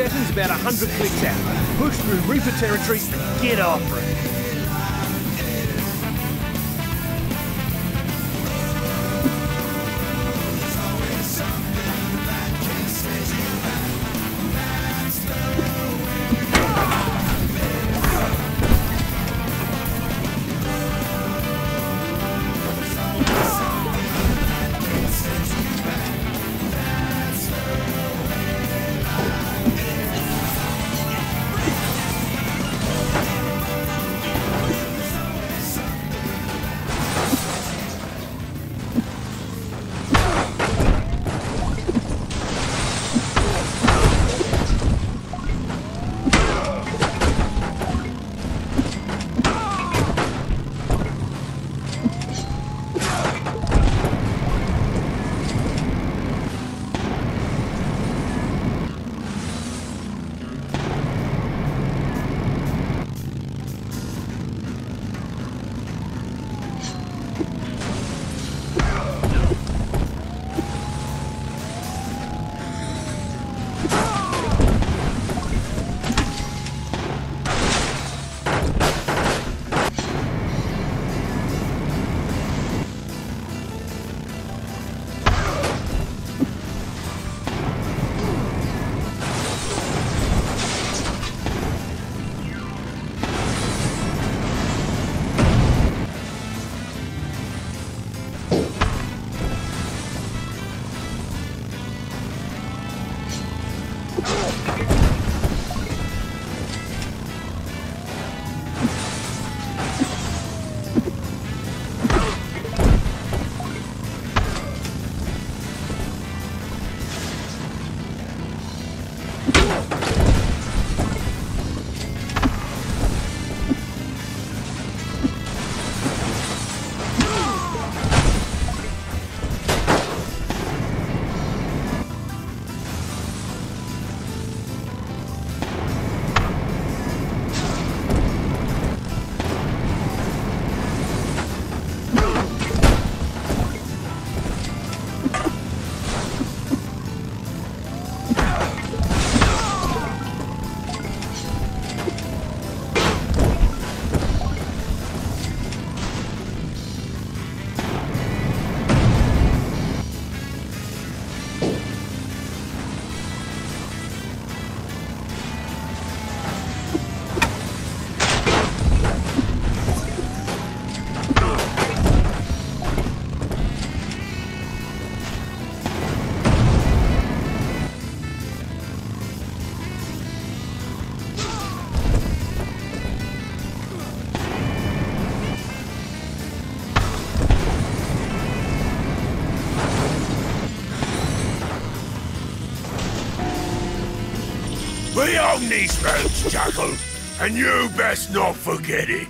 Assassin's about a hundred clicks out. Push through Reaper territory and get after it. We own these roads, Jackal, and you best not forget it.